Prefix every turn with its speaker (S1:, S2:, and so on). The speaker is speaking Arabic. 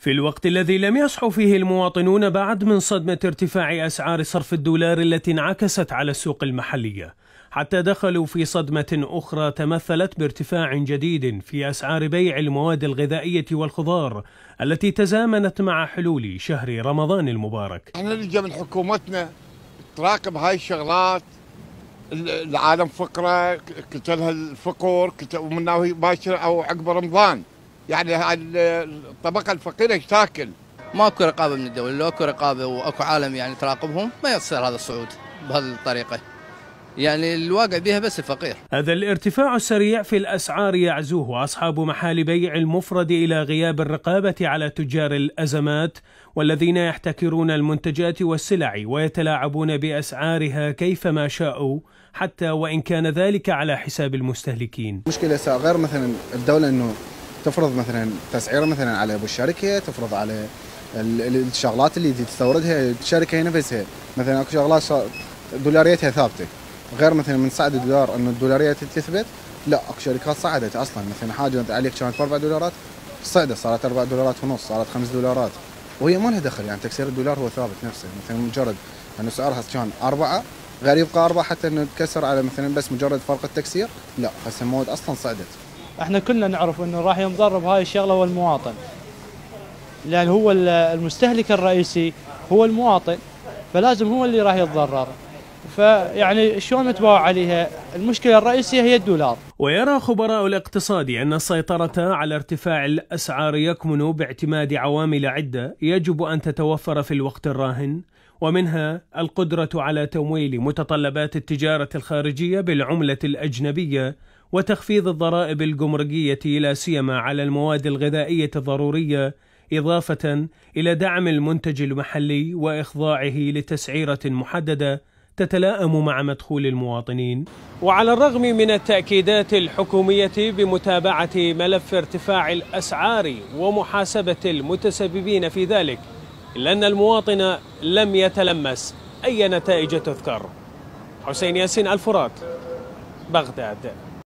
S1: في الوقت الذي لم يصحو فيه المواطنون بعد من صدمة ارتفاع أسعار صرف الدولار التي انعكست على السوق المحلية حتى دخلوا في صدمة أخرى تمثلت بارتفاع جديد في أسعار بيع المواد الغذائية والخضار التي تزامنت مع حلول شهر رمضان المبارك.
S2: إحنا نلجا من حكومتنا تراقب هاي الشغلات العالم فقرة قتلها الفقر ومنها وهي باشرة أو عقب رمضان. يعني هاي الطبقة الفقيرة إيش تاكل؟
S3: ماكو رقابة من الدولة لو أكو رقابة وأكو عالم يعني تراقبهم ما يصير هذا الصعود بهذه الطريقة يعني الواقع بها بس الفقير
S1: هذا الارتفاع السريع في الأسعار يعزوه أصحاب محال بيع المفرد إلى غياب الرقابة على تجار الأزمات والذين يحتكرون المنتجات والسلع ويتلاعبون بأسعارها كيفما شاءوا حتى وإن كان ذلك على حساب المستهلكين.
S4: مشكلة غير مثلا الدولة أنه تفرض مثلا تسعيرة مثلا على أبو الشركة تفرض على الشغلات اللي تستوردها الشركة هي. نفسها مثلا أكو شغلات دولاريتها ثابتة. غير مثلا من صعد الدولار إنه الدولارية تثبت لا أكو شركات صعدت أصلا. مثلا حاجة عليك كانت ب 4 دولارات صعدت صارت 4 دولارات ونص صارت 5 دولارات. وهي ما لها دخل يعني تكسير الدولار هو ثابت نفسه. مثلا مجرد إنه سعرها كان 4 غير يبقى 4 حتى إنه تكسر على مثلا بس مجرد فرق التكسير لا هسه المواد أصلا صعدت.
S5: إحنا كلنا نعرف انه راح ينضر بهاي الشغلة هو المواطن لأن هو المستهلك الرئيسي هو المواطن فلازم هو اللي راح يتضرر فيعني شلون نتباوع عليها؟ المشكلة الرئيسية هي الدولار.
S1: ويرى خبراء الاقتصاد أن السيطره على ارتفاع الأسعار يكمن باعتماد عوامل عدة يجب أن تتوفر في الوقت الراهن ومنها القدرة على تمويل متطلبات التجارة الخارجية بالعملة الأجنبية وتخفيض الضرائب الجمركية لا سيما على المواد الغذائية الضرورية إضافة إلى دعم المنتج المحلي وإخضاعه لتسعيرة محددة تتلائم مع مدخول المواطنين. وعلى الرغم من التأكيدات الحكومية بمتابعة ملف ارتفاع الأسعار ومحاسبة المتسببين في ذلك إلا أن المواطن لم يتلمس أي نتائج تذكر. حسين ياسين الفرات بغداد.